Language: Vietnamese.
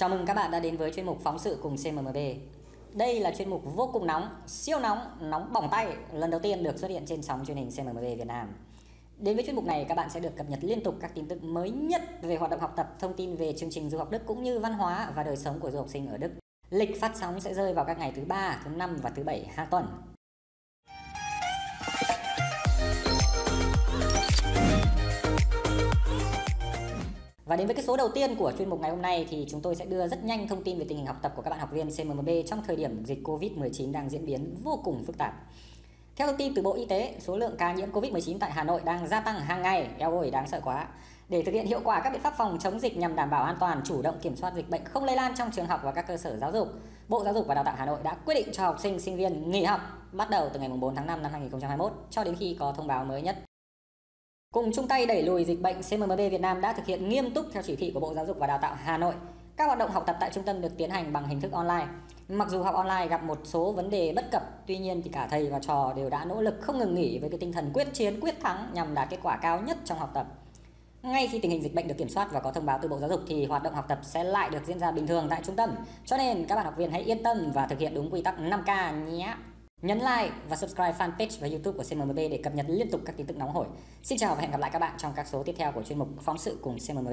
Chào mừng các bạn đã đến với chuyên mục phóng sự cùng CMMB. Đây là chuyên mục vô cùng nóng, siêu nóng, nóng bỏng tay lần đầu tiên được xuất hiện trên sóng truyền hình CMMB Việt Nam. Đến với chuyên mục này các bạn sẽ được cập nhật liên tục các tin tức mới nhất về hoạt động học tập, thông tin về chương trình du học Đức cũng như văn hóa và đời sống của du học sinh ở Đức. Lịch phát sóng sẽ rơi vào các ngày thứ ba, thứ năm và thứ bảy hàng tuần. Và đến với cái số đầu tiên của chuyên mục ngày hôm nay thì chúng tôi sẽ đưa rất nhanh thông tin về tình hình học tập của các bạn học viên CMMB trong thời điểm dịch Covid-19 đang diễn biến vô cùng phức tạp. Theo thông tin từ Bộ Y tế, số lượng ca nhiễm Covid-19 tại Hà Nội đang gia tăng hàng ngày, eo ơi đáng sợ quá. Để thực hiện hiệu quả các biện pháp phòng chống dịch nhằm đảm bảo an toàn, chủ động kiểm soát dịch bệnh không lây lan trong trường học và các cơ sở giáo dục, Bộ Giáo dục và Đào tạo Hà Nội đã quyết định cho học sinh, sinh viên nghỉ học bắt đầu từ ngày 4 tháng 5 năm 2021 cho đến khi có thông báo mới nhất. Cùng chung tay đẩy lùi dịch bệnh, CMMB Việt Nam đã thực hiện nghiêm túc theo chỉ thị của Bộ Giáo dục và Đào tạo Hà Nội. Các hoạt động học tập tại trung tâm được tiến hành bằng hình thức online. Mặc dù học online gặp một số vấn đề bất cập, tuy nhiên thì cả thầy và trò đều đã nỗ lực không ngừng nghỉ với cái tinh thần quyết chiến, quyết thắng nhằm đạt kết quả cao nhất trong học tập. Ngay khi tình hình dịch bệnh được kiểm soát và có thông báo từ Bộ Giáo dục thì hoạt động học tập sẽ lại được diễn ra bình thường tại trung tâm. Cho nên các bạn học viên hãy yên tâm và thực hiện đúng quy tắc 5K nhé. Nhấn like và subscribe fanpage và YouTube của CMMB để cập nhật liên tục các tin tức nóng hổi. Xin chào và hẹn gặp lại các bạn trong các số tiếp theo của chuyên mục phóng sự cùng CMMB.